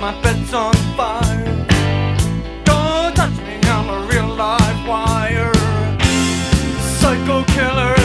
my bed's on fire. Don't touch me, I'm a real live wire. Psycho killer.